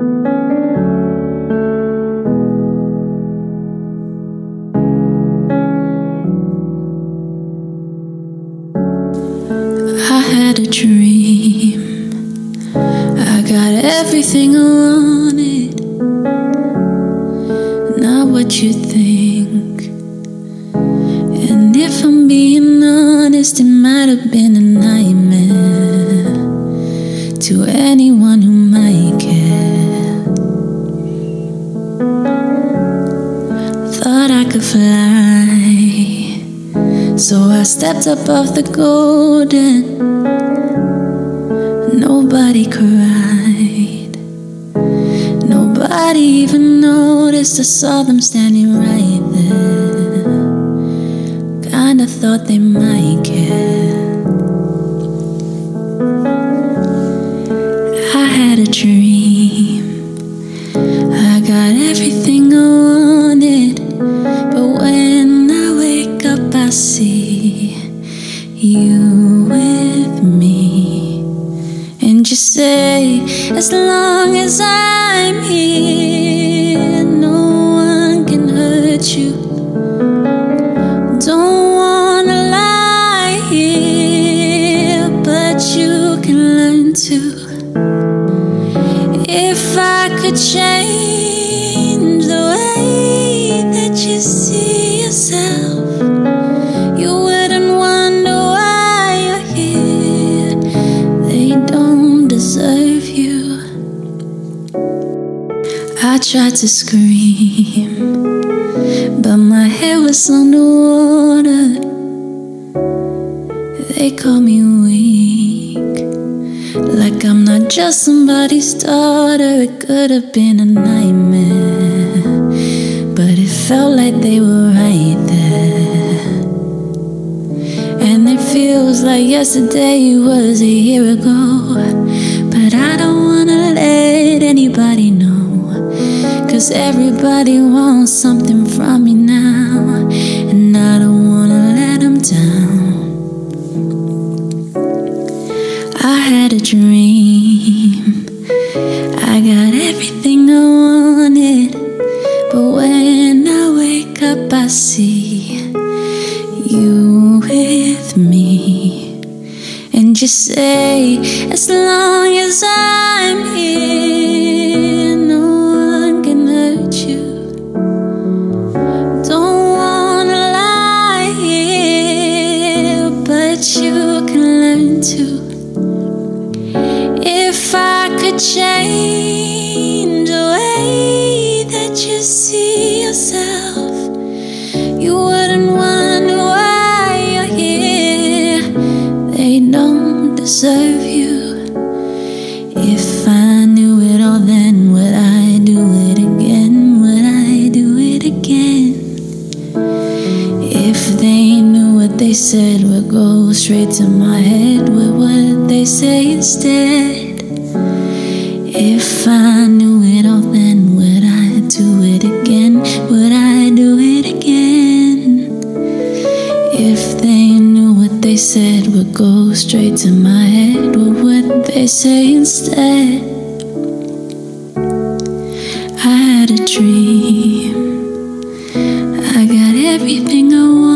I had a dream. I got everything I wanted. Not what you think. And if I'm being honest, it might have been a nightmare to anyone could fly. So I stepped up off the golden. Nobody cried. Nobody even noticed. I saw them standing right there. Kinda thought they might care. I had a dream. I got everything I wanted. I see you with me. And you say, as long as I'm here, no one can hurt you. Don't wanna lie here, but you can learn to. If I could change tried to scream, but my head was underwater. They call me weak, like I'm not just somebody's daughter. It could have been a nightmare, but it felt like they were right there. And it feels like yesterday was a year ago. But I don't wanna let anybody know. Cause everybody wants something from me now. And I don't wanna let them down. I had a dream. I got everything I wanted. But when I wake up, I see you with me. And you say, as long as I'm here, learn to. If I could change the way that you see yourself, you wouldn't wonder why you're here. They don't deserve you. If I knew it all, then would I do it again? Would I do it again? If they knew what they said straight to my head What would they say instead? If I knew it all then Would I do it again? Would I do it again? If they knew what they said Would go straight to my head What would they say instead? I had a dream I got everything I wanted.